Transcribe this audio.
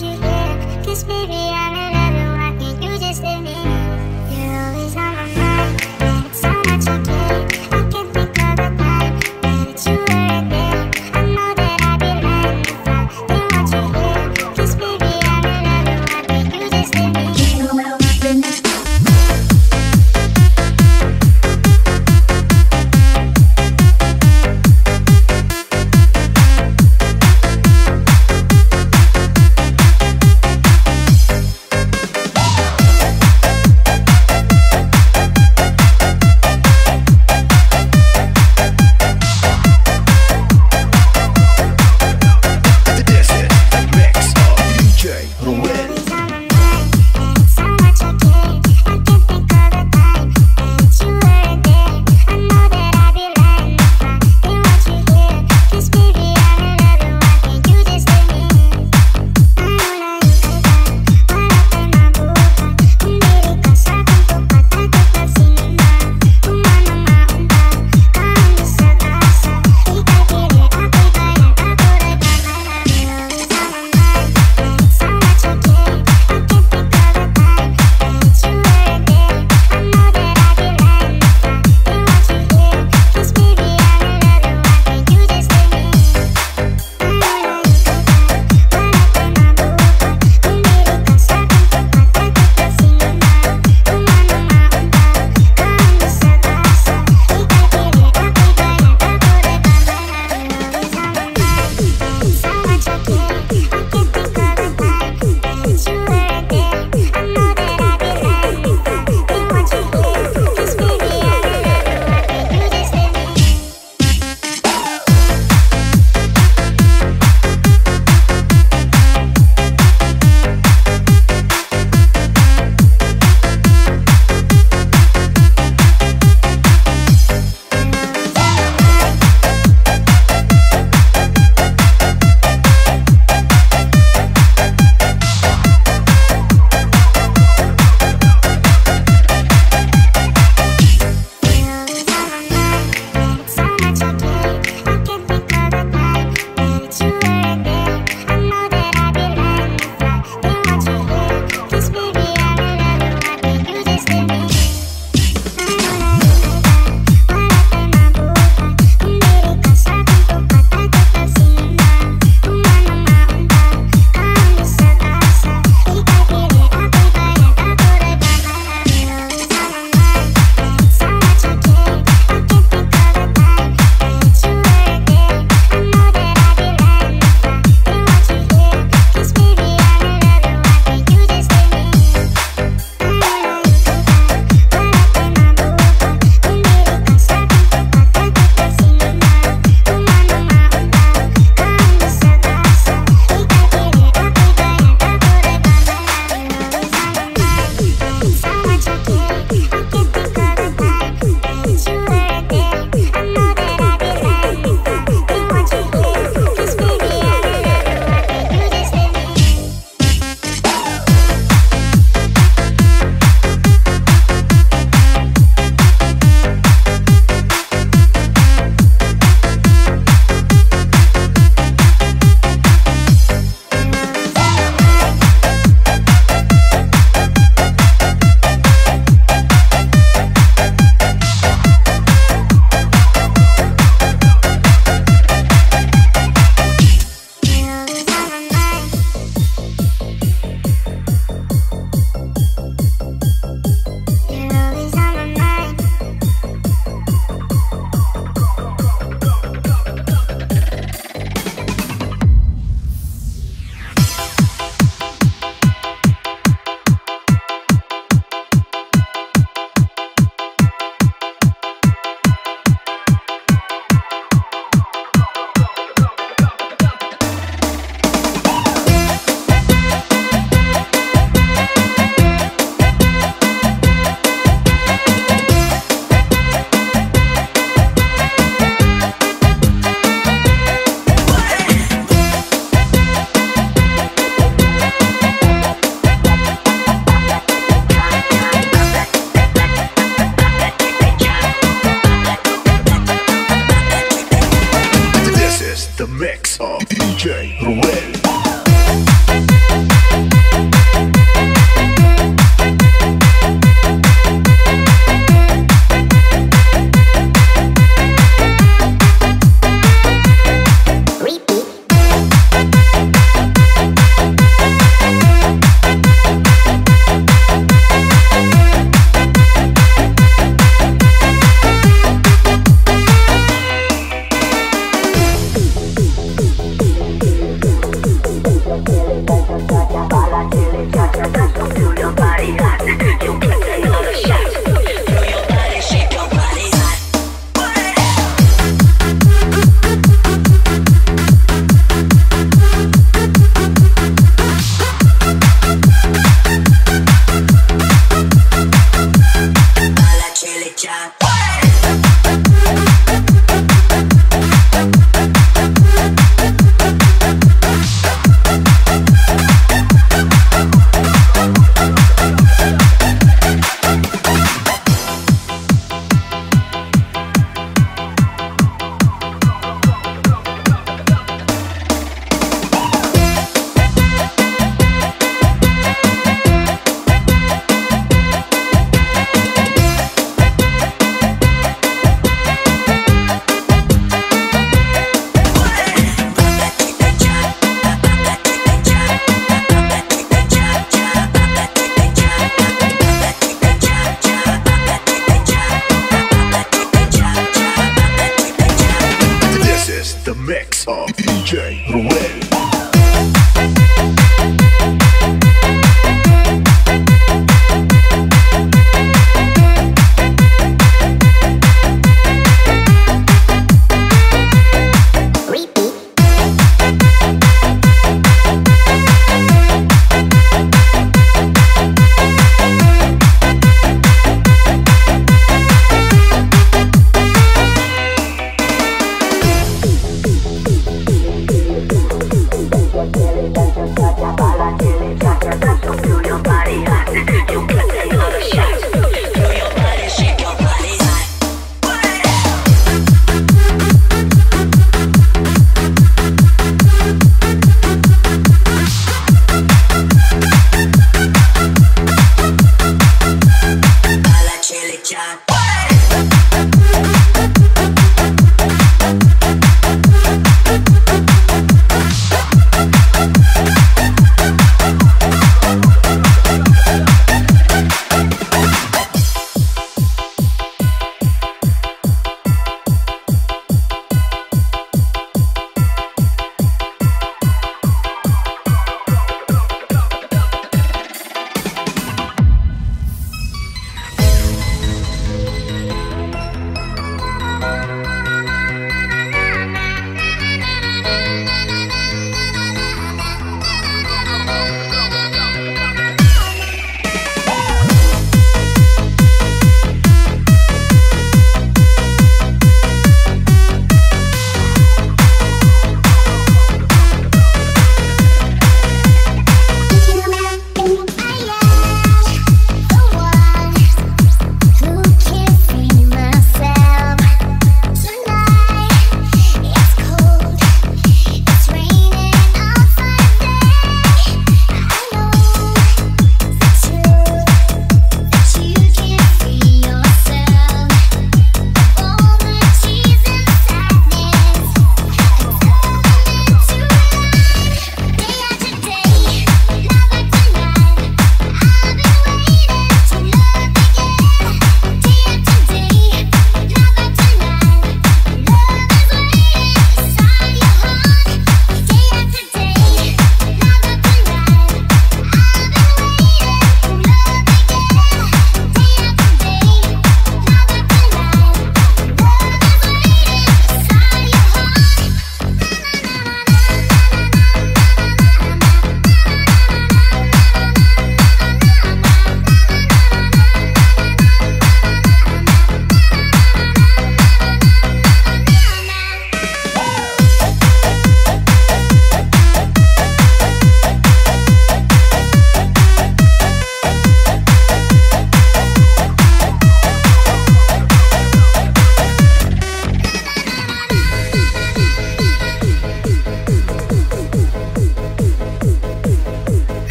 you look Cause baby I'm in love. With you, you just live me